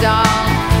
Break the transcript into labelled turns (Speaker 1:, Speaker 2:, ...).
Speaker 1: Stop.